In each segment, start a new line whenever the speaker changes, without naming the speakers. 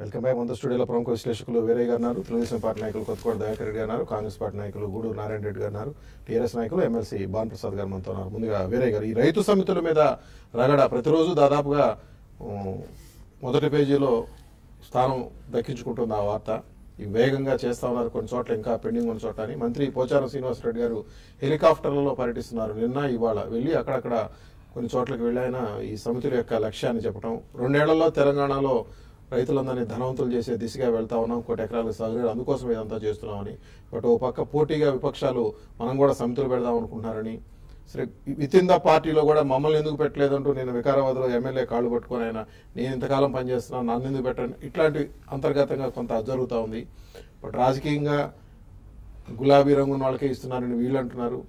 Welcome back. ముందు స్టూడియోలో ప్రముఖ విశ్లేషకులు వేరే గారు ఉన్నారు. తెలుగుదేశం పార్టీ నాయకులు కొత్తకోట దయాకర్ రెడ్డి గారు కాంగ్రెస్ పార్టీ నాయకులు గూడూరు నారాయణ రెడ్డి గారు ఉన్నారు. టీఆర్ఎస్ నాయకులు ఎమ్మెల్సీ భాన్ ప్రసాద్ గారు మనతో ఉన్నారు. ముందుగా వేరే గారు ఈ రైతు సమితుల మీద రగడ ప్రతిరోజు దాదాపుగా మొదటి పేజీలో స్థానం దక్కించుకుంటుంది ఆ వార్త. ఈ వేగంగా చేస్తా ఉన్నారు కొన్ని చోట్ల ఇంకా పెండింగ్ ఉన్న చోట అని. మంత్రి పోచారం శ్రీనివాసరెడ్డి గారు హెలికాప్టర్లలో పర్యటిస్తున్నారు. నిన్న ఇవాళ వెళ్ళి అక్కడక్కడ కొన్ని చోట్లకి వెళ్ళి ఆయన ఈ సమితుల యొక్క లక్ష్యాన్ని చెప్పడం రెండేళ్ళలో తెలంగాణలో రైతులందరినీ ధనవంతులు చేసే దిశగా వెళ్తా ఉన్నాం. కోటి ఎకరాలకు సాగు అందుకోసం ఇదంతా చేస్తున్నామని. బట్ ఓ పక్క పోటీగా విపక్షాలు మనం కూడా సమితులు పెడదాం అనుకుంటున్నారని. సరే విత్ ఇన్ ద పార్టీలో కూడా మమ్మల్ని ఎందుకు పెట్టలేదంటూ నేను వికారాబాద్లో ఎమ్మెల్యే కాళ్ళు పట్టుకొని ఆయన నేను ఇంతకాలం పనిచేస్తున్నాను నన్ను ఎందుకు పెట్టాను ఇట్లాంటి అంతర్గతంగా కొంత జరుగుతూ ఉంది. బట్ రాజకీయంగా గులాబీ రంగు వాళ్ళకే ఇస్తున్నారని వీళ్ళు అంటున్నారు.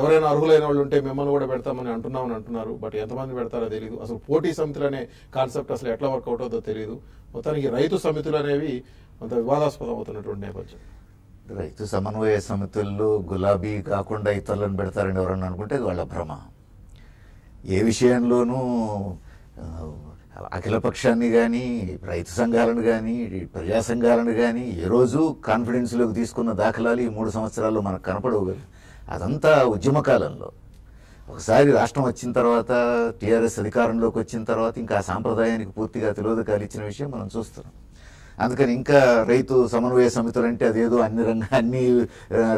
ఎవరైనా అర్హులైన వాళ్ళు ఉంటే మిమ్మల్ని కూడా పెడతామని అంటున్నామని అంటున్నారు. బట్ ఎంతమంది పెడతారో తెలియదు అసలు పోటీ సమితులు అనే కాన్సెప్ట్ అసలు ఎట్లా వర్కౌట్ అవుతుందో తెలియదు మొత్తానికి రైతు సమితులు అనేవి కొంత వివాదాస్పదం అవుతున్నటువంటి నేపథ్యం.
రైతు సమన్వయ సమితుల్లో గులాబీ కాకుండా ఇతరులను పెడతారని ఎవరన్నా అనుకుంటే వాళ్ళ భ్రమ. ఏ విషయంలోనూ అఖిలపక్షాన్ని కానీ రైతు సంఘాలను కానీ ప్రజా సంఘాలను కానీ ఏ రోజు కాన్ఫిడెన్స్లోకి తీసుకున్న దాఖలాలు ఈ మూడు సంవత్సరాల్లో మనకు కనపడవు కదా. అదంతా ఉద్యమ కాలంలో. ఒకసారి రాష్ట్రం వచ్చిన తర్వాత టీఆర్ఎస్ అధికారంలోకి వచ్చిన తర్వాత ఇంకా ఆ సాంప్రదాయానికి పూర్తిగా తిలోదకాలు ఇచ్చిన విషయం మనం చూస్తున్నాం. అందుకని ఇంకా రైతు సమన్వయ సమితులు అంటే అదేదో అన్ని రంగ అన్ని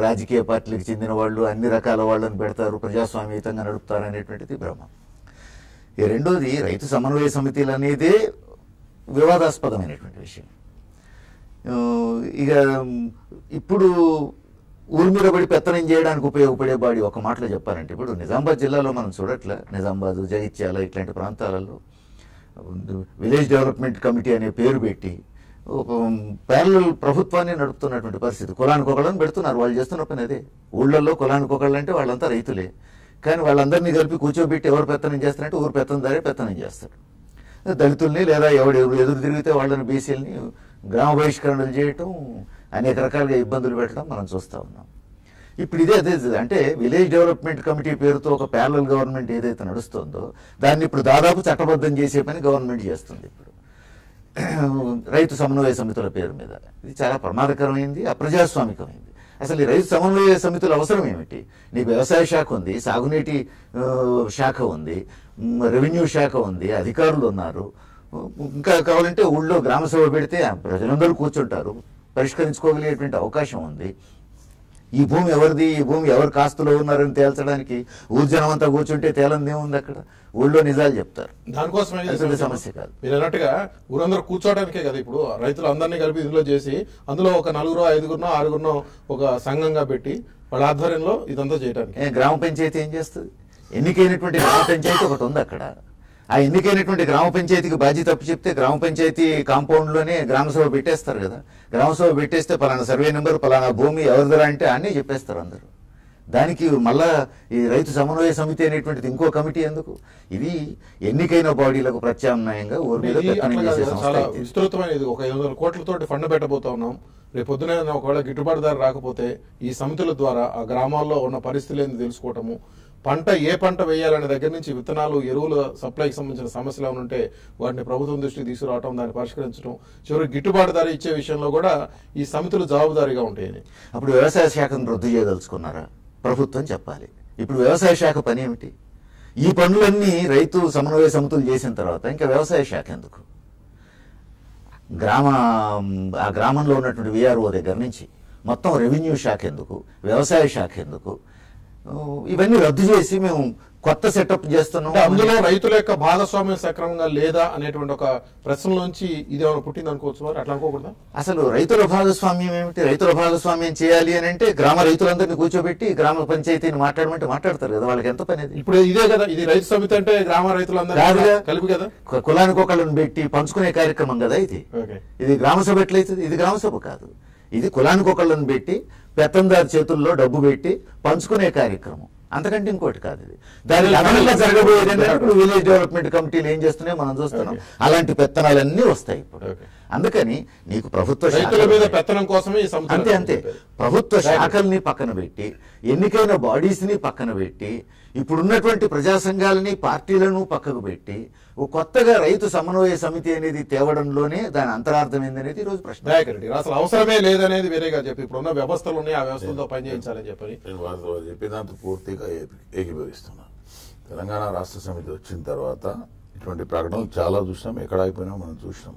రాజకీయ పార్టీలకు చెందిన వాళ్ళు అన్ని రకాల వాళ్ళని పెడతారు ప్రజాస్వామ్యయుతంగా నడుపుతారు అనేటువంటిది భ్రమ. ఈ రెండోది రైతు సమన్వయ సమితిలు అనేదే వివాదాస్పదమైనటువంటి విషయం. ఇక ఇప్పుడు ఊరి మీద పడి పెత్తనం చేయడానికి ఉపయోగపడే బాడీ ఒక మాటలో చెప్పాలంటే ఇప్పుడు నిజామాబాద్ జిల్లాలో మనం చూడట్లే. నిజామాబాద్ జగిత్యాల ఇట్లాంటి ప్రాంతాలలో విలేజ్ డెవలప్మెంట్ కమిటీ అనే పేరు పెట్టి ఒక ప్యారల ప్రభుత్వాన్ని నడుపుతున్నటువంటి పరిస్థితి. కులానికి ఒకళ్ళని పెడుతున్నారు వాళ్ళు చేస్తున్న పని అదే. ఊళ్ళల్లో కులానికి ఒకళ్ళు అంటే వాళ్ళంతా రైతులే. కానీ వాళ్ళందరినీ కలిపి కూర్చోబెట్టి ఎవరు పెత్తనం చేస్తారంటే ఊరు పెత్తందారే పెత్తనం చేస్తారు. దళితుల్ని లేదా ఎవడు ఎవరు ఎదురు తిరిగితే వాళ్ళని బీసీలని గ్రామ బహిష్కరణలు చేయటం అనేక రకాలుగా ఇబ్బందులు పెట్టడం మనం చూస్తూ ఉన్నాం. ఇప్పుడు ఇదే అదే అంటే విలేజ్ డెవలప్మెంట్ కమిటీ పేరుతో ఒక ప్యారల్ గవర్నమెంట్ ఏదైతే నడుస్తుందో దాన్ని ఇప్పుడు దాదాపు చట్టబద్ధం చేసే పని గవర్నమెంట్ చేస్తుంది ఇప్పుడు. రైతు సమన్వయ సమితుల పేరు మీద. ఇది చాలా ప్రమాదకరమైంది అప్రజాస్వామికమైంది. అసలు ఈ రైతు సమన్వయ సమితుల అవసరం ఏమిటి? నీకు వ్యవసాయ శాఖ ఉంది సాగునీటి శాఖ ఉంది రెవెన్యూ శాఖ ఉంది అధికారులు ఉన్నారు. ఇంకా కావాలంటే ఊళ్ళో గ్రామ సభ పెడితే ప్రజలందరూ కూర్చుంటారు. పరిష్కరించుకోగలిగేటువంటి అవకాశం ఉంది. ఈ భూమి ఎవరిది? ఈ భూమి ఎవరు కాస్తులో ఉన్నారని తేల్చడానికి ఊర్జనం అంతా కూర్చుంటే తేలంది ఏముంది అక్కడ? ఊళ్ళో నిజాలు చెప్తారు.
దానికోసమే
సమస్య కాదు.
మీరు అన్నట్టుగా ఊరందరూ కూర్చోవడానికే కదా ఇప్పుడు. రైతులు అందరినీ కలిపి ఇందులో చేసి అందులో ఒక నలుగురు ఐదుగురునో ఆరుగురునో ఒక సంఘంగా పెట్టి వాళ్ళ ఆధ్వర్యంలో ఇదంతా చేయడానికి
గ్రామ పంచాయతీ ఏం చేస్తుంది? ఎన్నికైనటువంటి గ్రామ పంచాయతీ ఒకటి ఉంది అక్కడ. ఆ ఎన్నికైనటువంటి గ్రామ పంచాయతీకి బాధ్యత తప్పు చెప్తే గ్రామ పంచాయతీ కాంపౌండ్లోనే గ్రామ సభ పెట్టేస్తారు కదా. గ్రామ సభ పెట్టేస్తే పలానా సర్వే నెంబర్ పలానా భూమి ఎవరిదరా అంటే అన్నీ చెప్పేస్తారు అందరూ. దానికి మళ్ళా ఈ రైతు సమన్వయ సమితి అనేటువంటిది ఇంకో కమిటీ ఎందుకు? ఇది ఎన్నికైన బాడీలకు ప్రత్యామ్నాయంగా
చాలా. విస్తృతమైన ఒక ఐదు వందల కోట్లతోటి ఫండ్ పెట్టబోతా ఉన్నాం. రేపు పొద్దున ఒకవేళ గిట్టుబాటు ధర రాకపోతే ఈ సమితుల ద్వారా ఆ గ్రామాల్లో ఉన్న పరిస్థితులు ఏంది తెలుసుకోవటము. పంట ఏ పంట వేయాలనే దగ్గర నుంచి విత్తనాలు ఎరువుల సప్లైకి సంబంధించిన సమస్యలు ఏమైనా ఉంటే వాటిని ప్రభుత్వం దృష్టికి తీసుకురావటం దాన్ని పరిష్కరించడం చివరికి గిట్టుబాటు ధర ఇచ్చే విషయంలో కూడా ఈ సమితులు జవాబుదారీగా ఉంటాయని.
అప్పుడు వ్యవసాయ శాఖను రద్దు చేయదలుచుకున్నారా? ప్రభుత్వం చెప్పాలి. ఇప్పుడు వ్యవసాయ శాఖ పని ఏమిటి? ఈ పనులన్నీ రైతు సమన్వయ సమితులు చేసిన తర్వాత ఇంకా వ్యవసాయ శాఖ ఎందుకు? గ్రామ ఆ గ్రామంలో ఉన్నటువంటి విఆర్ఓ దగ్గర నుంచి మొత్తం రెవెన్యూ శాఖ ఎందుకు? వ్యవసాయ శాఖ ఎందుకు? ఇవన్నీ రద్దు చేసి మేము కొత్త సెటప్ చేస్తున్నాం
అందులో రైతుల యొక్క భాగస్వామ్యం సక్రమంగా లేదా అనేటువంటి ఒక ప్రశ్నలోంచి ఇది ఏమైనా పుట్టింది అనుకోవచ్చు అట్లా అనుకోకూడదా?
అసలు రైతుల భాగస్వామ్యం ఏమిటి? రైతుల భాగస్వామ్యం చేయాలి అని అంటే గ్రామ రైతులందరినీ కూర్చోబెట్టి గ్రామ పంచాయతీని మాట్లాడమంటే మాట్లాడతారు కదా వాళ్ళకి ఎంత పని
ఇప్పుడు ఇదే కదా ఇది రైతు సమితి అంటే గ్రామ రైతులందరూ. కలిపి కదా?
కులానికి ఒకళ్ళని పెట్టి పంచుకునే కార్యక్రమం కదా ఇది. ఇది గ్రామ సభ ఎట్లయితుంది? ఇది గ్రామ సభ కాదు. ఇది కులానికి ఒకళ్ళని పెట్టి పెత్తందారి చేతుల్లో డబ్బు పెట్టి పంచుకునే కార్యక్రమం. అంతకంటే ఇంకోటి కాదు ఇది. దానికి అదనంగా జరగబోయేది ఏంటంటే ఇప్పుడు విలేజ్ డెవలప్మెంట్ కమిటీలు ఏం చేస్తున్నాయో మనం చూస్తున్నాం. అలాంటి పెత్తనాలన్నీ వస్తాయి ఇప్పుడు. అందుకని నీకు ప్రభుత్వ
రైతుల
శాఖలు
మీద
ఉన్నాయి.
పెత్తనం కోసమే ఈ సముద్రం
అంతే అంతే. ప్రభుత్వ శాఖల్ని పక్కన పెట్టి ఎన్నికైన బాడీస్ని పక్కన పెట్టి ఇప్పుడున్నటువంటి ప్రజా సంఘాలని పార్టీలను పక్కకు పెట్టి ఓ కొత్తగా రైతు సమన్వయ సమితి అనేది తేవడంలోనే దాని అంతరార్థం ఏందనేది ఈ రోజు ప్రశ్న
అసలు అవసరమే లేదనేది వేరేగా చెప్పి ఇప్పుడున్న వ్యవస్థలు ఉన్నాయి ఆ వ్యవస్థలతో పనిచేయించాలని చెప్పని.
నేను చెప్పినంత పూర్తిగా ఏకీ- ఏకీభవిస్తున్నా. తెలంగాణ రాష్ట్ర సమితి వచ్చిన తర్వాత ఇటువంటి ప్రకటనలు చాలా చూసినాం ఎక్కడ అయిపోయినా మనం చూసినాం.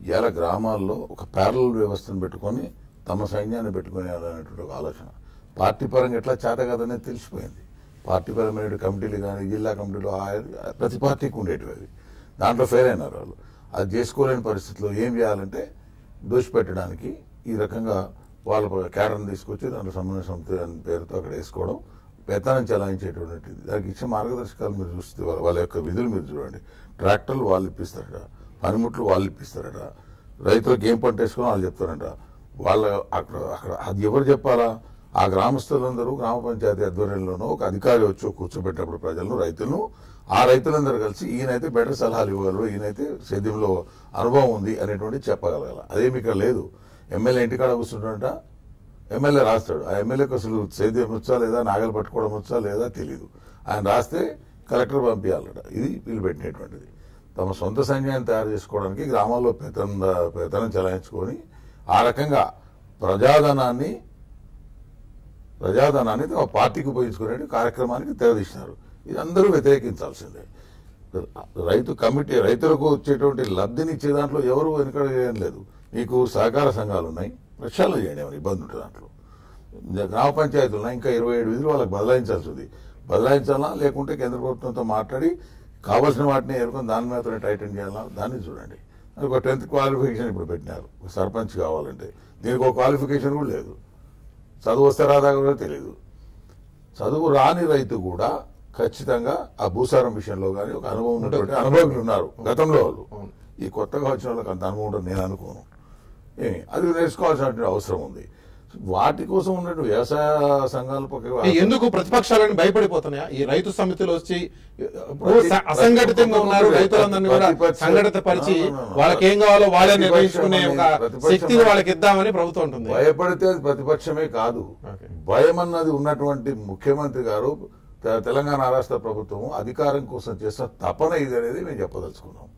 ఇవాళ గ్రామాల్లో ఒక ప్యారల్ వ్యవస్థను పెట్టుకొని తమ సైన్యాన్ని పెట్టుకునేటువంటి ఒక ఆలోచన. పార్టీ పరంగా ఎట్లా చేత కదనేది తెలిసిపోయింది. పార్టీ పరమైన కమిటీలు కానీ జిల్లా కమిటీలు ప్రతి పార్టీకి ఉండేటివి అవి. దాంట్లో ఫెయిల్ అయినారు వాళ్ళు. అది చేసుకోలేని పరిస్థితిలో ఏం చేయాలంటే దోషిపెట్టడానికి ఈ రకంగా వాళ్ళ క్యాడర్ని తీసుకొచ్చి దాంట్లో సమన్వయ సమితి అనే పేరుతో అక్కడ వేసుకోవడం వేతనం చెలాయించేటువంటిది దానికి ఇచ్చే మార్గదర్శకాలు మీరు చూస్తే వాళ్ళ- వాళ్ళ యొక్క విధులు మీరు చూడండి. ట్రాక్టర్లు వాళ్ళు ఇప్పిస్తారట. పనిముట్లు వాళ్ళు ఇప్పిస్తారట రైతులకు ఏం పంట వేసుకోవాలో వాళ్ళు చెప్తారంట. వాళ్ళ అక్కడ అక్కడ అది ఎవరు చెప్పాలా? ఆ గ్రామస్తులందరూ గ్రామ పంచాయతీ ఆధ్వర్యంలోనూ ఒక అధికారి వచ్చి కూర్చోబెట్టినప్పుడు ప్రజలను రైతులను ఆ రైతులందరూ కలిసి ఈయనైతే బెటర్ సలహాలు ఇవ్వగలరు ఈయనైతే సేద్యంలో అనుభవం ఉంది అనేటువంటి చెప్పగలగాలి. అదేమి ఇక్కడ లేదు. ఎమ్మెల్యే ఇంటికాడ కూర్చుంటాడంట. ఎమ్మెల్యే రాస్తాడు. ఆ ఎమ్మెల్యేకి అసలు సేద్యం వచ్చా లేదా నాగలు పట్టుకోవడం వచ్చా లేదా తెలియదు ఆయన రాస్తే కలెక్టర్ పంపించాలట ఇది వీళ్ళు పెట్టినటువంటిది. తమ సొంత సైన్యాన్ని తయారు చేసుకోవడానికి గ్రామాల్లో పెత్తనం పెత్తనం చెలాయించుకొని ఆ రకంగా ప్రజాధనాన్ని ప్రజాధనాన్ని తమ పార్టీకి ఉపయోగించుకునే కార్యక్రమానికి తెరదీసినారు. ఇది అందరూ వ్యతిరేకించాల్సిందే. రైతు కమిటీ రైతులకు వచ్చేటువంటి లబ్ధిని ఇచ్చే దాంట్లో ఎవరు వెనుకడ చేయడం లేదు. మీకు సహకార సంఘాలు ఉన్నాయి ప్రక్షాళన చేయండి ఏమైనా ఇబ్బంది ఉంటుంది దాంట్లో. గ్రామ పంచాయతీలు ఉన్నాయి ఇంకా ఇరవై ఏడు విధులు వాళ్ళకి బదలాయించాల్సి ఉంది. బదలాయించాలా లేకుంటే కేంద్ర ప్రభుత్వంతో మాట్లాడి కావాల్సిన వాటిని ఎదుర్కొని దాని మీద టైటన్ చేయాలా? దాన్ని చూడండి. అది ఒక టెన్త్ క్వాలిఫికేషన్ ఇప్పుడు పెట్టినారు. సర్పంచ్ కావాలంటే. దీనికి ఒక క్వాలిఫికేషన్ కూడా లేదు. చదువు వస్తే రాదా కూడా తెలియదు చదువు రాని రైతు కూడా ఖచ్చితంగా ఆ భూసారం విషయంలో కానీ ఒక అనుభవం ఉన్నటువంటి అనుభవజ్ఞులు ఉన్నారు. గతంలో వాళ్ళు. ఈ కొత్తగా వచ్చిన వాళ్ళకి అంత అనుభవం ఉంటుంది నేను అనుకోను. ఏమి? అది నేర్చుకోవాల్సినటువంటి అవసరం ఉంది. వాటి కోసం ఉన్నట్టు వ్యవసాయ సంఘాల
ఎందుకు ప్రతిపక్షాలని భయపడిపోతున్నాయా ఈ రైతు సమితిలో వచ్చి అసంఘటితంగా ఉన్నారు రైతులందరినీ కూడా సంఘటిత పరిచి. వాళ్ళకి ఏం కావాలో వాళ్ళే శక్తిని
అనేది-
వాళ్ళకి ఇద్దామని ప్రభుత్వం ఉంటుంది
భయపడితే అది ప్రతిపక్షమే కాదు. భయం అన్నది ఉన్నటువంటి ముఖ్యమంత్రి గారు తెలంగాణ రాష్ట్ర ప్రభుత్వం అధికారం కోసం చేస్తున్న తపన ఇది అనేది మేము చెప్పదలుచుకున్నాం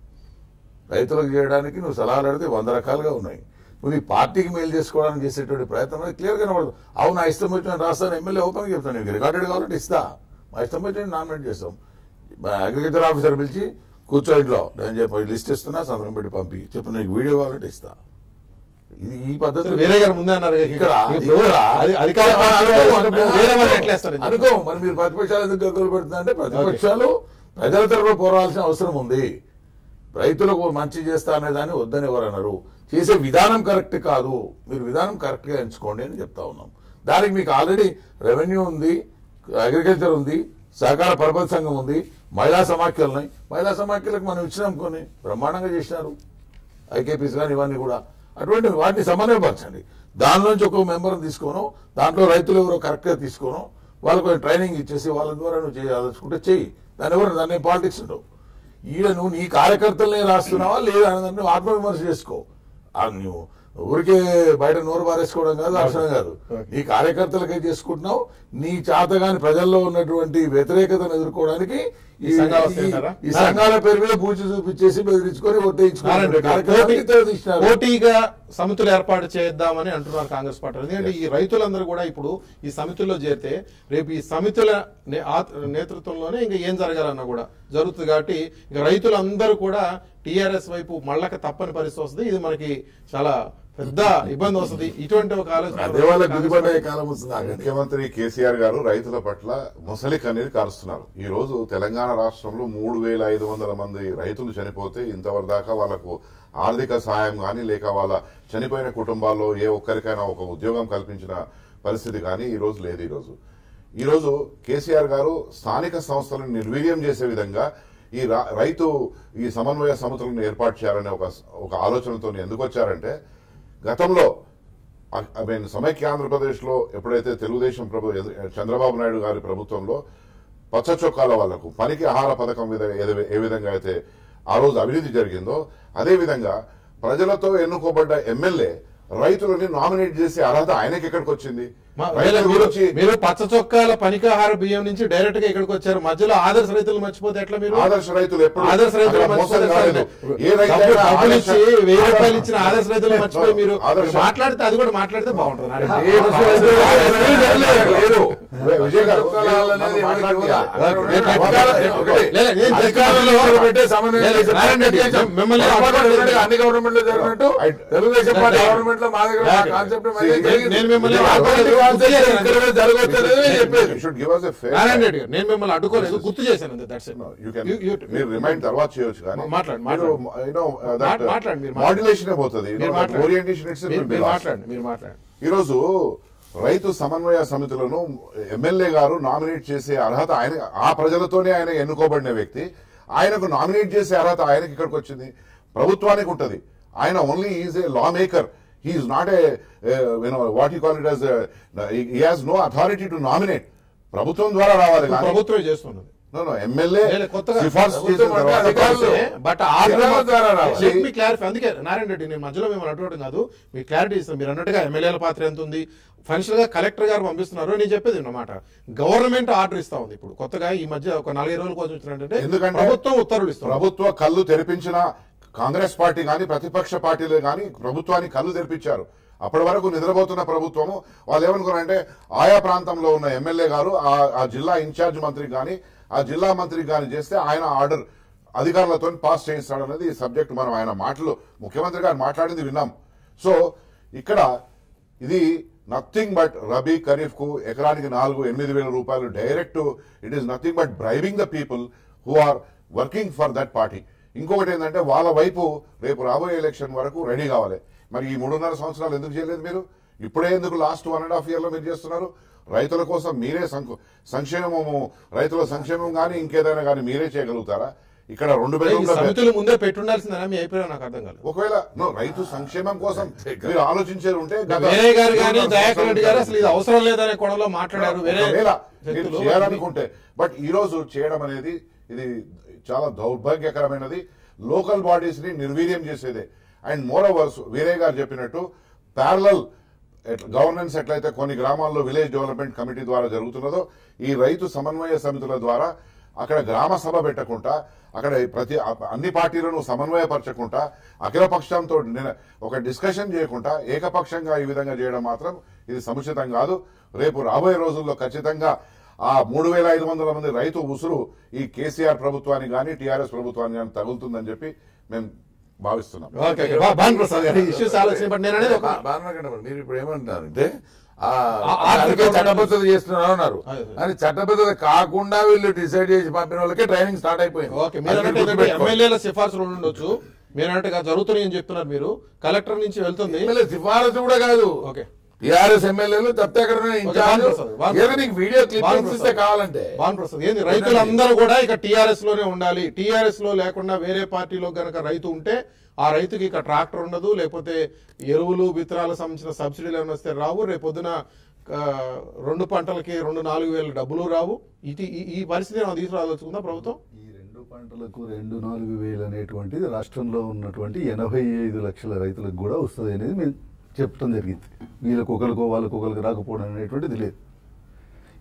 రైతులకు చేయడానికి నువ్వు సలహాలు అడిగితే వంద రకాలుగా ఉన్నాయి నీ పార్టీకి మేలు చేసుకోవడానికి చేసేటువంటి ప్రయత్నం క్లియర్ కనబడదు. అవును నా ఇష్టం వచ్చిన రాస్తాను ఎమ్మెల్యే ఓపెన్ చెప్తాను నీకు రికార్డెడ్ కావాలంటే ఇస్తా. మా ఇష్టం వచ్చిన నామినేట్ చేస్తాం. అగ్రికల్చర్ ఆఫీసర్ పిలిచి కూర్చో ఇంట్లో. నేను చెప్పి లిస్ట్ ఇస్తున్నా సంతకం పెట్టి పంపి. చెప్పు నీకు వీడియో కావాలంటే ఇస్తా. ఇది ఈ పద్ధతి
వేరే గారు ముందే అన్నారు
ఇక్కడ అనుకో, మరి మీరు ప్రతిపక్షాలు ఎందుకు గగ్గోలు పెడుతుందంటే ప్రతిపక్షాలు ప్రజల తరఫున పోరాడాల్సిన అవసరం ఉంది. రైతులకు మంచి చేస్తా అనే దాన్ని వద్దని ఎవరు అన్నారు చేసే విధానం కరెక్ట్ కాదు. మీరు విధానం కరెక్ట్గా ఎంచుకోండి అని చెప్తా ఉన్నాం. దానికి మీకు ఆల్రెడీ రెవెన్యూ ఉంది అగ్రికల్చర్ ఉంది సహకార పరపతి సంఘం ఉంది మహిళా సమాఖ్యలు ఉన్నాయి. మహిళా సమాఖ్యలకు మనం ఇచ్చినాం కొన్ని బ్రహ్మాండంగా చేసినారు. ఐకేపీస్ కానీ ఇవన్నీ కూడా. అటువంటి వాటిని సమన్వయపరచండి. దానిలోంచి ఒక మెంబర్ని తీసుకోను దాంట్లో రైతులు ఎవరో కరెక్ట్గా తీసుకోను వాళ్ళకు ట్రైనింగ్ ఇచ్చేసి వాళ్ళ ద్వారా నువ్వు చేయాలనుకుంటే చెయ్యి. దాని ఎవరు దాన్ని పాలిటిక్స్ ఉండవు. ఈడ నువ్వు నీ కార్యకర్తలనే రాస్తున్నావా లేదా అని నువ్వు ఆత్మవిమర్శ చేసుకో. నువ్వు ఊరికే బయట నోరు పారేసుకోవడం కాదు అవసరం కాదు. నీ కార్యకర్తలకే చేసుకుంటున్నావు నీ చేతగాని ప్రజల్లో ఉన్నటువంటి వ్యతిరేకతను ఎదుర్కోవడానికి
ఈ సంఘాలు
పేరు మీద పూచి చూపించేసి బెదిరించుకొని.
పోటీగా సమితులు ఏర్పాటు చేద్దామని అంటున్నారు కాంగ్రెస్ పార్టీ ఎందుకంటే ఈ రైతులందరూ కూడా ఇప్పుడు ఈ సమితుల్లో చేరితే రేపు ఈ సమితుల నేతృత్వంలోనే ఇంకా ఏం జరగాలన్నా కూడా జరుగుతుంది కాబట్టి ఇక రైతులందరూ కూడా టీఆర్ఎస్ వైపు మళ్ళక తప్పని పరిస్థితి వస్తుంది. ఇది మనకి చాలా పెద్ద ఇబ్బంది వస్తుంది. ఇటువంటి ఒక
అదే వాళ్ళ
ఆలోచన
గుదిపడే కాలం వస్తుంది.
ముఖ్యమంత్రి కేసీఆర్ గారు రైతుల పట్ల ముసలి కన్నీరు కారుస్తున్నారు. ఈ రోజు తెలంగాణ రాష్ట్రంలో మూడు వేల ఐదు వందల మంది రైతులు చనిపోతే ఇంతవరకు దాకా వాళ్ళకు ఆర్థిక సాయం కానీ లేక వాళ్ళ చనిపోయిన కుటుంబాల్లో ఏ ఒక్కరికైనా ఒక ఉద్యోగం కల్పించిన పరిస్థితి కానీ ఈ రోజు లేదు ఈ రోజు. ఈ రోజు కేసీఆర్ గారు స్థానిక సంస్థలను నిర్వీర్యం చేసే విధంగా ఈ రైతు ఈ సమన్వయ సమితులను ఏర్పాటు చేయాలనే ఒక ఒక ఆలోచనతో ఎందుకు వచ్చారంటే గతంలో ఐ మీన్ సమైక్య ఆంధ్రప్రదేశ్లో ఎప్పుడైతే తెలుగుదేశం ప్రభు చంద్రబాబు నాయుడు గారి ప్రభుత్వంలో పచ్చ చొక్కాల వాళ్ళకు పనికి ఆహార పథకం మీద ఏ విధంగా అయితే ఆ రోజు అభివృద్ధి జరిగిందో అదేవిధంగా ప్రజలతో ఎన్నుకోబడ్డ ఎమ్మెల్యే రైతులని నామినేట్ చేసే అర్హత ఆయనకి ఎక్కడికి వచ్చింది
మీరు పచ్చ చొక్కాల పనికాహార బియ్యం నుంచి డైరెక్ట్గా ఇక్కడికి వచ్చారు మధ్యలో ఆదర్శ రైతులు మర్చిపోతే ఎట్లా మీరు
ఆదర్శ రైతులు ఎప్పుడు
ఆదర్శ రైతులు డబ్బులు ఇచ్చి వెయ్యి రూపాయలు ఇచ్చిన ఆదర్శ రైతులు మర్చిపోయి మీరు మాట్లాడితే అది కూడా మాట్లాడితే బాగుంటుంది మిమ్మల్ని
అన్ని గవర్నమెంట్లో జరిగినట్టు తెలుగుదేశం పార్టీ. గవర్నమెంట్లో మా దగ్గర
లేదు.
కాన్సెప్ట్
నేను- నేను మిమ్మల్ని
నేను
మిమ్మల్ని అడ్డుకోలేదు గుర్తు చేశాను
రిమైండ్ తర్వాత చేయొచ్చు కానీ
మాట్లాడండి,
పోతుంది ఈరోజు రైతు సమన్వయ సమితులను ఎమ్మెల్యే గారు నామినేట్ చేసే అర్హత ఆయన ఆ ప్రజలతోనే ఆయన ఎన్నుకోబడిన వ్యక్తి ఆయనకు నామినేట్ చేసే అర్హత ఆయనకి ఇక్కడికి వచ్చింది. ప్రభుత్వానికి ఉంటది. ఆయన only is a lawmaker it is he has no authority to nominate ప్రభుత్వం ద్వారా రావాలి
ఇప్పుడు
కానీ
ప్రభుత్వమే చేస్తున్నది.
No,
ప్రభుత్వం ద్వారా రావాలి.
మీ క్లారిఫై అందుకే నారాయణ రెడ్డి నేను మధ్యలో మిమ్మల్ని అడగడం కాదు. మీ క్లారిటీ ఇస్తాను. మీరు అన్నట్టుగా ఎమ్మెల్యేల పాత్ర ఎంత ఉంది? ఫైనల్గా కలెక్టర్ గారు పంపిస్తున్నారు. నేను చెప్పేది అన్నమాట గవర్నమెంట్ ఆర్డర్ ఇస్తా ఉంది ఇప్పుడు. కొత్తగా ఈ మధ్య ఒక నాలుగైదు రోజుల కోసం వచ్చినట్టే ప్రభుత్వం ఉత్తర్వులు ఇస్తుంది.
ప్రభుత్వ కళ్ళు తెరిపించిన కాంగ్రెస్ పార్టీ కానీ ప్రతిపక్ష పార్టీలు కానీ ప్రభుత్వానికి కళ్ళు తెరిపించారు. అప్పటి వరకు నిద్రపోతున్న ప్రభుత్వము వాళ్ళు ఏమనుకున్నారంటే ఆయా ప్రాంతంలో ఉన్న ఎమ్మెల్యే గారు ఆ- ఆ జిల్లా ఇన్ఛార్జ్ మంత్రికి కానీ ఆ జిల్లా మంత్రికి కానీ చేస్తే ఆయన ఆర్డర్ అధికారులతో పాస్ చేయిస్తాడు అనేది ఈ సబ్జెక్ట్ మనం ఆయన మాటలు ముఖ్యమంత్రి గారు మాట్లాడింది విన్నాం. సో ఇక్కడ ఇది నథింగ్ బట్ రబీ ఖరీఫ్కు ఎకరానికి నాలుగు ఎనిమిది వేల రూపాయలు direct it is nothing but driving the people who are working for that party ఇంకొకటి ఏంటంటే వాళ్ళ వైపు రేపు రాబోయే ఎలక్షన్ వరకు రెడీ కావాలి. మరి ఈ మూడున్నర సంవత్సరాలు ఎందుకు చేయలేదు మీరు? ఇప్పుడే ఎందుకు లాస్ట్ వన్ అండ్ హాఫ్ ఇయర్లో మీరు చేస్తున్నారు? రైతుల కోసం మీరే సంకు- సంక్షేమము రైతుల సంక్షేమం కానీ ఇంకేదైనా కానీ మీరే చేయగలుగుతారా? ఇక్కడ రెండు
సమితులు ముందే పెట్టుండాల్సిందేనా? మీ అభిప్రాయం నాకు అర్థం కాలేదు.
ఒకవేళ రైతు సంక్షేమం కోసం మీరు ఆలోచించేది ఉంటే
వేరే గారు కానీ దయాకర్ రెడ్డి గారు అసలు ఇది అవసరం లేదనే కోణంలో మాట్లాడారు. వేరే.
చేయాలనుకుంటే బట్ ఈ రోజు చేయడం అనేది ఇది చాలా దౌర్భాగ్యకరమైనది. లోకల్ బాడీస్ని నిర్వీర్యం చేసేదే. అండ్ మోర్ ఓవర్ వీరే గారు చెప్పినట్టు ప్యారలల్ గవర్నెన్స్ ఎట్లయితే కొన్ని గ్రామాల్లో విలేజ్ డెవలప్మెంట్ కమిటీ ద్వారా జరుగుతున్నదో ఈ రైతు సమన్వయ సమితుల ద్వారా అక్కడ గ్రామ సభ పెట్టకుండా అక్కడ ప్రతి అన్ని పార్టీలను సమన్వయపరచకుండా అఖిలపక్షంతో ఒక డిస్కషన్ చేయకుండా ఏకపక్షంగా ఈ విధంగా చేయడం మాత్రం ఇది సముచితం కాదు. రేపు రాబోయే రోజుల్లో ఖచ్చితంగా ఆ మూడు వేల ఐదు వందల మంది రైతు ఉసురు ఈ కేసీఆర్ ప్రభుత్వానికి కానీ టీఆర్ఎస్ ప్రభుత్వానికి కానీ తగులుతుందని చెప్పి మేము భావిస్తున్నాం.
మీరు ఇప్పుడు ఏమంటున్నారంటే చట్టబద్ధత చేస్తున్నారు అన్నారు. అని చట్టబద్ధత కాకుండా వీళ్ళు డిసైడ్ చేసి పంపిన వాళ్ళకే ట్రైనింగ్ స్టార్ట్ అయిపోయింది.
ఎమ్మెల్యేల సిఫార్సులు ఉండొచ్చు. మీరు అన్నట్టుగా జరుగుతున్నాయని చెప్తున్నారు మీరు. కలెక్టర్ నుంచి వెళ్తుంది.
ఎమ్మెల్యే సిఫారసు కూడా కాదు.
ఓకే.
టీఆర్ఎస్ ఎమ్మెల్యేలు తప్పితే నీకు వీడియో క్లిప్పింగ్స్ ఇస్తే. కావాలంటే.
భాను ప్రసాద్ ఏంది? రైతులందరూ కూడా ఇక టీఆర్ఎస్లోనే ఉండాలి. టీఆర్ఎస్లో లేకుండా వేరే పార్టీలో గనక రైతు ఉంటే ఆ రైతుకి ఇక ట్రాక్టర్ ఉండదు లేకపోతే ఎరువులు విత్తనాలకు సంబంధించిన సబ్సిడీలు ఏమైనా వస్తే రావు. రేపు పొద్దున ఆ, రెండు పంటలకి రెండు నాలుగు వేలు డబ్బులు రావు. ఇది ఈ- పరిస్థితి ఏమైనా తీసుకురాదలుచుకుందా ప్రభుత్వం?
ఈ రెండు పంటలకు రెండు నాలుగు వేలు అనేటువంటిది రాష్ట్రంలో ఉన్నటువంటి ఎనభై ఐదు లక్షల రైతులకు కూడా వస్తుంది అనేది మేము చెప్పడం జరిగింది. వీళ్ళకి ఒకరికి వాళ్ళకు ఒకరికి రాకపోవడం అనేటువంటిది లేదు.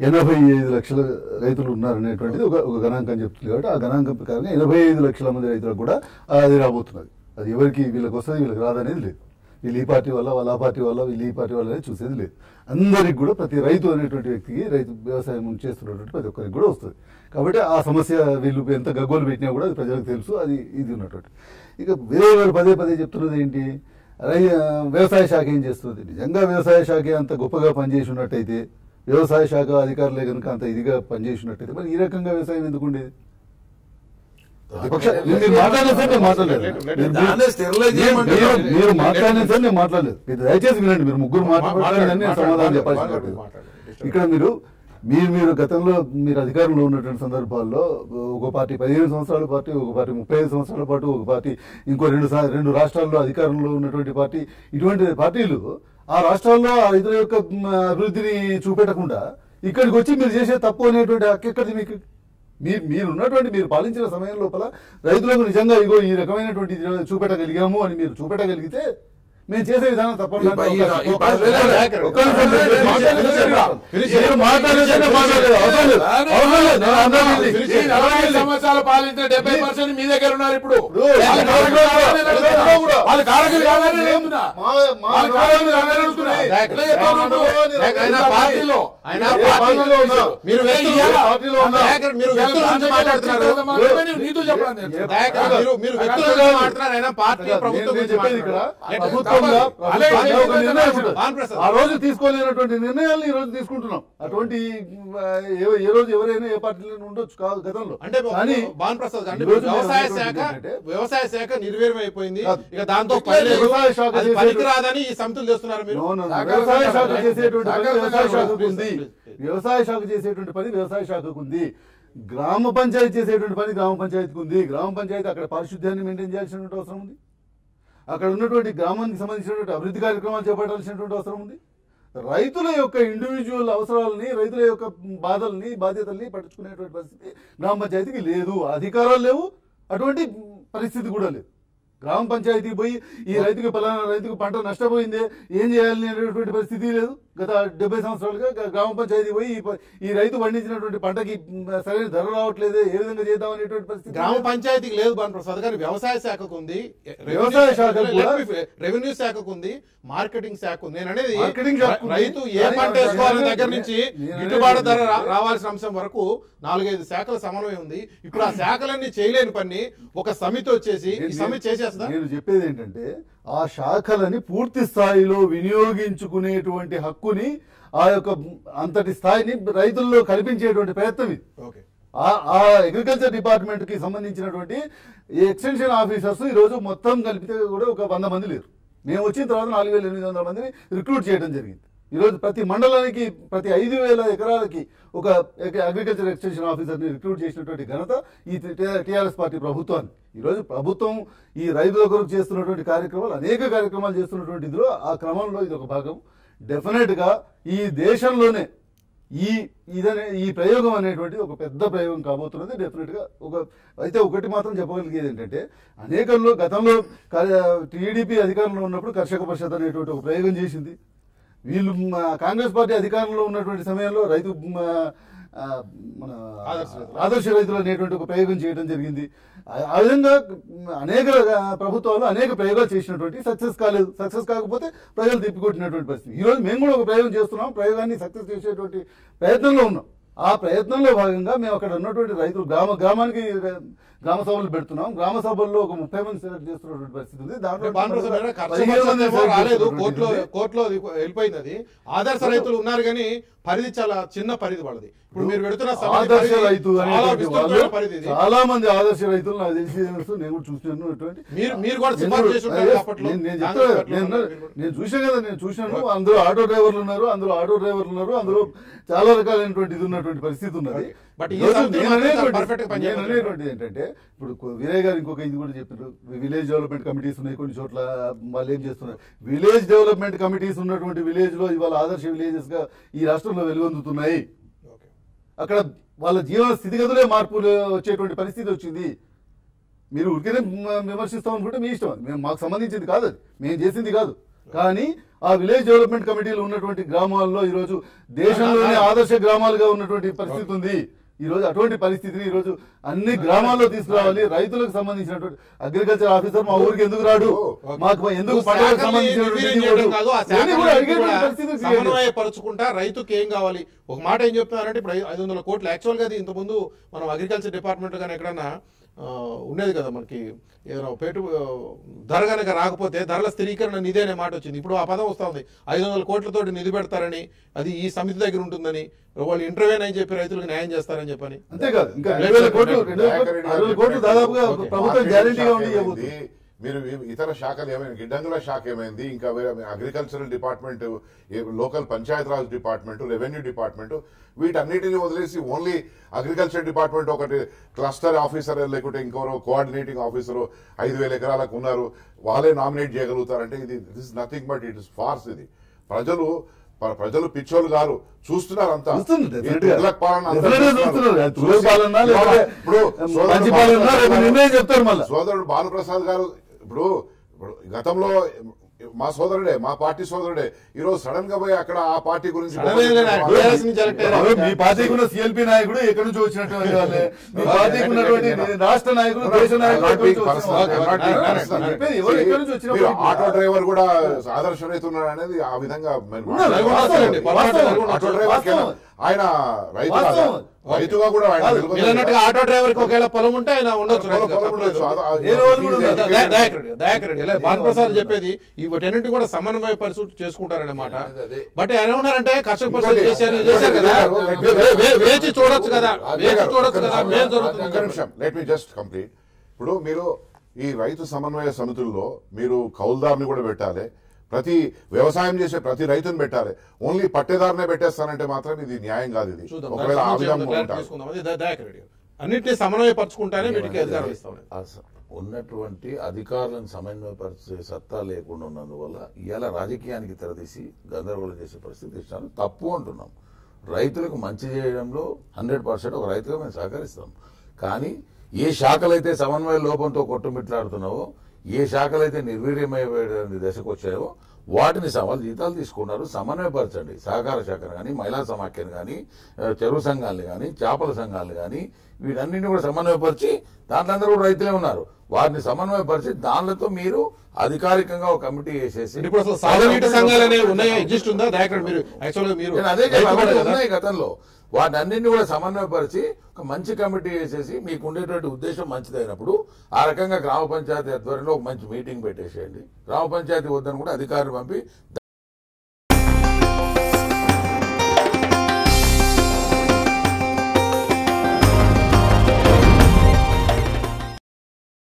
ఎనభై ఐదు లక్షల రైతులు ఉన్నారనేటువంటిది ఒక ఒక గణాంకం చెప్తుంది కాబట్టి ఆ గణాంకం ప్రకారంగా ఎనభై ఐదు లక్షల మంది రైతులకు కూడా అది రాబోతున్నది. అది ఎవరికి వీళ్ళకి వస్తుంది వీళ్ళకి రాదనేది లేదు. వీళ్ళు ఈ పార్టీ వల్ల వాళ్ళ ఆ పార్టీ వల్ల వీళ్ళు ఈ పార్టీ వల్ల అనేది చూసేది లేదు. అందరికి కూడా ప్రతి రైతు అనేటువంటి వ్యక్తికి రైతు వ్యవసాయం చేస్తున్నటువంటి ప్రతి ఒక్కరికి కూడా వస్తుంది. కాబట్టి ఆ సమస్య వీళ్ళు ఎంత గగ్గోలు పెట్టినా కూడా అది ప్రజలకు తెలుసు అది ఇది ఉన్నటువంటి. ఇక వేరే వాళ్ళు పదే పదే చెప్తున్నది ఏంటి? వ్యవసాయ శాఖ ఏం చేస్తుంది? నిజంగా వ్యవసాయ శాఖ అంత గొప్పగా పనిచేసి ఉన్నట్టయితే వ్యవసాయ శాఖ అధికారులే కనుక అంత ఇదిగా పనిచేసినట్టయితే మరి ఈ రకంగా వ్యవసాయం ఎందుకు ఉండేది? మీరు మాట్లాడలేదు. నేను మాట్లాడలేదు. దయచేసి వినండి మీరు ముగ్గురు మాట్లాడాలని సమాధానం చెప్పాల్సి. ఇక్కడ మీరు మీరు మీరు గతంలో మీరు అధికారంలో ఉన్నటువంటి సందర్భాల్లో ఒక పార్టీ పదిహేను సంవత్సరాల పార్టీ ఒక పార్టీ ముప్పై ఐదు సంవత్సరాల పాటు ఒక పార్టీ ఇంకో రెండు రెండు రాష్ట్రాల్లో అధికారంలో ఉన్నటువంటి పార్టీ ఇటువంటి పార్టీలు ఆ రాష్ట్రాల్లో ఆ రైతుల యొక్క అభివృద్ధిని చూపెట్టకుండా ఇక్కడికి వచ్చి మీరు చేసే తప్పు అనేటువంటి హక్కు మీకు? మీరు మీరు ఉన్నటువంటి మీరు పాలించిన సమయం లోపల రైతులకు నిజంగా ఇగో ఈ రకమైనటువంటి చూపెట్టగలిగాము అని మీరు చూపెట్టగలిగితే మేము చేసే విధానం తప్పకుండా
సంవత్సరాలు పాలించిన డెబ్బై పర్సెంట్ మీ దగ్గర ఉన్నారు ఇప్పుడు.
పార్టీలో. మీరు.
ఆ రోజు తీసుకోలేనటువంటి నిర్ణయాలను ఈ రోజు తీసుకుంటున్నాం. అటువంటి ఏ- రోజు ఎవరైనా ఏ పార్టీలో ఉండొచ్చు కాదు గతంలో.
అంటే భాన్ ప్రసాద్ వ్యవసాయ శాఖ వ్యవసాయ శాఖ నిర్వీర్యం అయిపోయింది. ఇక దాంతో పనికిరాదని ఈ సమితులు చేస్తున్నారు మీరు.
వ్యవసాయ శాఖ చేసేటువంటి వ్యవసాయ
శాఖ
ఉంది. వ్యవసాయ శాఖ చేసేటువంటి పని వ్యవసాయ శాఖకు ఉంది. గ్రామ పంచాయతీ చేసేటువంటి పని గ్రామ పంచాయతీకి ఉంది. గ్రామ పంచాయతీ అక్కడ పారిశుద్ధ్యాన్ని మెయింటైన్ చేయాల్సినటువంటి అవసరం ఉంది. అక్కడ ఉన్నటువంటి గ్రామానికి సంబంధించినటువంటి అభివృద్ధి కార్యక్రమాలు చేపట్టాల్సినటువంటి అవసరం ఉంది. రైతుల యొక్క ఇండివిజువల్ అవసరాలని రైతుల యొక్క బాధల్ని బాధ్యతల్ని పట్టించుకునేటువంటి పరిస్థితి గ్రామ పంచాయతీకి లేదు. అధికారాలు లేవు. అటువంటి పరిస్థితి కూడా లేదు. గ్రామ పంచాయతీ పోయి ఈ రైతుకి పలానా రైతుకు పంట నష్టపోయిందే ఏం చేయాలి అనేటువంటి పరిస్థితి లేదు. గత డెబ్బై సంవత్సరాలుగా గ్రామ పంచాయతీ పోయి ఈ రైతు పండించినటువంటి పంటకి సరైన ధర రావట్లేదే ఏ విధంగా చేద్దాం అనేటువంటి పరిస్థితి
గ్రామ. పంచాయతీకి లేదు భాన్ ప్రసాద్ గారు. వ్యవసాయ శాఖకు ఉంది.
వ్యవసాయ కూడా-
రెవెన్యూ శాఖకు ఉంది. మార్కెటింగ్ శాఖ ఉంది. నేను అనేది
మార్కెటింగ్ శాఖ.
రైతు ఏ పంట వేసుకోవాలనే దగ్గర నుంచి గిట్టుబాటు ధర రావాల్సిన అంశం వరకు నాలుగైదు శాఖల సమన్వయం ఉంది. ఇప్పుడు ఆ శాఖలన్నీ చేయలేని పని ఒక సమితి వచ్చేసి సమితి చేసేస్తా
నేను చెప్పేది ఏంటంటే ఆ శాఖలని పూర్తి స్థాయిలో వినియోగించుకునేటువంటి హక్కుని ఆ యొక్క అంతటి స్థాయిని రైతుల్లో కల్పించేటువంటి ప్రయత్నం ఇది.
ఓకే.
ఆ- ఆ అగ్రికల్చర్ డిపార్ట్మెంట్కి సంబంధించినటువంటి ఎక్స్టెన్షన్ ఆఫీసర్స్ ఈ రోజు మొత్తం కలిపితే కూడా ఒక వంద మంది లేరు. మేము వచ్చిన తర్వాత నాలుగు వేల ఎనిమిది వందల మందిని రిక్రూట్ చేయడం జరిగింది. ఈరోజు ప్రతి మండలానికి ప్రతి ఐదు వేల ఎకరాలకి ఒక అగ్రికల్చర్ ఎక్స్టెన్షన్ ఆఫీసర్ని రిక్రూట్ చేసినటువంటి ఘనత ఈ టీఆర్ఎస్ పార్టీ ప్రభుత్వాన్ని ఈరోజు ప్రభుత్వం ఈ రైతుల కొరకు చేస్తున్నటువంటి కార్యక్రమాలు అనేక కార్యక్రమాలు చేస్తున్నటువంటి ఇందులో ఆ క్రమంలో ఇది ఒక భాగం డెఫినెట్గా ఈ దేశంలోనే ఈ ఇదనే ఈ ప్రయోగం అనేటువంటిది ఒక పెద్ద ప్రయోగం కాబోతున్నది డెఫినెట్గా ఒక అయితే ఒకటి మాత్రం చెప్పగలిగేది ఏంటంటే అనేకంలో గతంలో టీడీపీ అధికారంలో ఉన్నప్పుడు కర్షక పరిషత్ అనేటువంటి ఒక ప్రయోగం చేసింది వీళ్ళు కాంగ్రెస్ పార్టీ అధికారంలో ఉన్నటువంటి సమయంలో రైతు మన
ఆదర్శ రైతులు.
అనేటువంటి ఒక ప్రయోగం చేయడం జరిగింది. ఆ- విధంగా అనేక ప్రభుత్వాలు అనేక ప్రయోగాలు చేసినటువంటి సక్సెస్ కాలేదు. సక్సెస్ కాకపోతే ప్రజలు తిప్పికొట్టినటువంటి పరిస్థితి. ఈ రోజు మేము కూడా ఒక ప్రయోగం చేస్తున్నాం. ప్రయోగాన్ని సక్సెస్ చేసేటువంటి ప్రయత్నంలో ఉన్నాం. ఆ ప్రయత్నంలో భాగంగా మేము అక్కడ ఉన్నటువంటి రైతులు గ్రామ గ్రామానికి గ్రామ సభలు పెడుతున్నాం. గ్రామ సభల్లో ఒక ముప్పై మంది సెలెక్ట్ చేస్తున్నటువంటి పరిస్థితి ఉంది. దాంట్లో
ఆదర్శ రైతులు ఉన్నారు కానీ పరిధి చాలా చిన్న పరిధి వాళ్ళది. ఇప్పుడు మీరు పెడుతున్న
ఆదర్శ రైతు
చాలా
మంది ఆదర్శ రైతులు నాకు తెలిసి నేను కూడా చూసాను అటువంటి
మీరు మీరు కూడా
నేను నేను- చూసాను కదా నేను చూశాను అందులో ఆటో డ్రైవర్లు ఉన్నారు అందులో ఆటో డ్రైవర్లు ఉన్నారు అందులో చాలా రకాలైనటువంటి ఇది ఉన్నటువంటి పరిస్థితి ఉన్నది. అనేటువంటి-. అనేటువంటి ఏంటంటే ఇప్పుడు వీరయ్య గారు ఇంకొక ఇది కూడా చెప్పారు. విలేజ్ డెవలప్మెంట్ కమిటీస్ ఉన్నాయి కొన్ని చోట్ల వాళ్ళు ఏం చేస్తున్నారు? విలేజ్ డెవలప్మెంట్ కమిటీస్ ఉన్నటువంటి విలేజ్లో ఇవాళ ఆదర్శ విలేజెస్గా ఈ రాష్ట్రంలో వెలుగొందుతున్నాయి.
ఓకే.
అక్కడ వాళ్ళ జీవన స్థితిగతులే మార్పులు వచ్చేటువంటి పరిస్థితి వచ్చింది. మీరు ఉరికినే విమర్శిస్తాం అనుకుంటే మీ ఇష్టం మేము మాకు సంబంధించింది కాదు అది. మేము చేసింది కాదు. కానీ ఆ విలేజ్ డెవలప్మెంట్ కమిటీలు ఉన్నటువంటి గ్రామాల్లో ఈరోజు దేశంలోనే ఆదర్శ గ్రామాలుగా ఉన్నటువంటి పరిస్థితి ఉంది. ఈ రోజు అటువంటి పరిస్థితిని ఈ రోజు అన్ని గ్రామాల్లో తీసుకురావాలి. రైతులకు సంబంధించినటువంటి అగ్రికల్చర్ ఆఫీసర్ మా ఊరికి ఎందుకు రాడు? మాకు ఎందుకు.
సమన్వయపరుచుకుంటా రైతుకి ఏం కావాలి? ఒక మాట ఏం చెప్తున్నారంటే ఇప్పుడు ఐదు వందల కోట్లు యాక్చువల్గా ఇంతకుముందు మనం అగ్రికల్చర్ డిపార్ట్మెంట్ కానీ ఎక్కడన్నా ఉండేది కదా మనకి. ఏదైనా పేటు ఆ, ధర కనుక రాకపోతే ధరల స్థిరీకరణ నిధి అనే మాట వచ్చింది. ఇప్పుడు ఆ పదం వస్తా ఉంది. ఐదు వందల కోట్లతోటి నిధి పెడతారని అది ఈ సమితి దగ్గర ఉంటుందని వాళ్ళు ఇంటర్వ్యూన్ అని చెప్పి రైతులకు న్యాయం చేస్తారని చెప్పని.
అంతేకాదు ఇంకా రెండు వేల కోట్లు దాదాపుగా. ప్రభుత్వం
మీరు ఇతర శాఖలు ఏమైంది గిడ్డంగుల శాఖ ఏమైంది? ఇంకా వేరే agricultural department local panchayat raj department revenue department వీటన్నిటిని వదిలేసి ఓన్లీ అగ్రికల్చర్ డిపార్ట్మెంట్ ఒకటి క్లస్టర్ ఆఫీసర్ లేకుంటే ఇంకొకరు కోఆర్డినేటింగ్ ఆఫీసర్ ఐదు వేల ఎకరాలకు ఉన్నారు. వాళ్ళే నామినేట్ చేయగలుగుతారంటే ఇది this nothing but it is farce ఇది. ప్రజలు ప్ర- ప్రజలు పిచ్చోళ్ళు గారు చూస్తున్నారు అంతా. ఇప్పుడు సోదరుడు భానుప్రసాద్
రేపు
గారు- ఇప్పుడు గతంలో మా సోదరుడే మా పార్టీ సోదరుడే ఈ రోజు సడన్గా పోయి అక్కడ ఆ పార్టీ గురించి
మీ పార్టీకి ఉన్న సిఎల్పి నాయకుడు ఎక్కడి నుంచి వచ్చినటువంటి ఉన్నటువంటి రాష్ట్ర నాయకులు దేశ?
ఆటో డ్రైవర్ కూడా ఆదర్శ రైతున్నాడు అనేది ఆ విధంగా ఆటో డ్రైవర్. ఆయన రైతు. రైతుగా కూడా
అన్నట్టుగా ఆటో డ్రైవర్కి ఒకవేళ పొలం ఉంటే ఆయన ఉండొచ్చు భానుప్రసాద్ చెప్పేది ఈ వీటన్నింటి కూడా సమన్వయ పరిస్థితి చేసుకుంటారన్నమాట.
అదే.
బట్ ఆయన ఏమన్నారంటే కష్టం పరిస్థితి చేశారు చేశారు కదా. వేచి చూడొచ్చు కదా. వేచి చూడొచ్చు కదా. మేం జరుగుతుంది
జస్ట్ కంప్లీట్ ఇప్పుడు మీరు ఈ రైతు సమన్వయ సమితుల్లో మీరు కౌల్దార్ని కూడా పెట్టాలి. ప్రతి వ్యవసాయం చేసే ప్రతి రైతుని పెట్టాలి. ఓన్లీ పట్టేదారునే పెట్టేస్తానంటే మాత్రం ఇది న్యాయం కాదు ఇది. ఒకవేళ ఆ విధంగా.
అన్నింటినీ సమన్వయపరచుకుంటానే వీటికి అధికారం ఇస్తాం
ఉన్నటువంటి అధికారులను సమన్వయపరిచే సత్తా లేకుండా ఉన్నందువల్ల ఇవాళ రాజకీయానికి తెరదీసి గందరగోళం చేసే పరిస్థితి ఇచ్చినారు తప్పు అంటున్నాం. రైతులకు మంచి చేయడంలో హండ్రెడ్ పర్సెంట్ ఒక రైతుగా మేము సహకరిస్తాం. కానీ ఏ శాఖలైతే సమన్వయ లోపంతో కొట్టుమిట్లాడుతున్నావో ఏ శాఖలైతే నిర్వీర్యమయ్యే దశకు వచ్చాయో వాటిని సవాల్ జీతాలు తీసుకున్నారు. సమన్వయపరచండి. సహకార శాఖను కానీ మహిళా సమాఖ్యను కానీ చెరువు సంఘాలను కానీ చేపల సంఘాలను కానీ వీటన్నింటినీ కూడా సమన్వయపరిచి దాంట్లో అందరూ కూడా రైతులే ఉన్నారు. వారిని సమన్వయపరిచి దానితో మీరు అధికారికంగా ఒక కమిటీ వేసేసి
ఇప్పుడు అసలు సాగునీటి సంఘాలు అనేవి ఎగ్జిస్ట్ ఉందా? మీరు యాక్చువల్గా మీరు
అదే. ఉన్నాయి గతంలో. వాటన్నింటినీ కూడా సమన్వయపరిచి ఒక మంచి కమిటీ వేసేసి మీకు ఉండేటువంటి ఉద్దేశం మంచిదైనప్పుడు ఆ రకంగా గ్రామ పంచాయతీ ఆధ్వర్యంలో ఒక మంచి మీటింగ్ పెట్టేసేయండి. గ్రామ పంచాయతీ వద్దని కూడా అధికారులు పంపి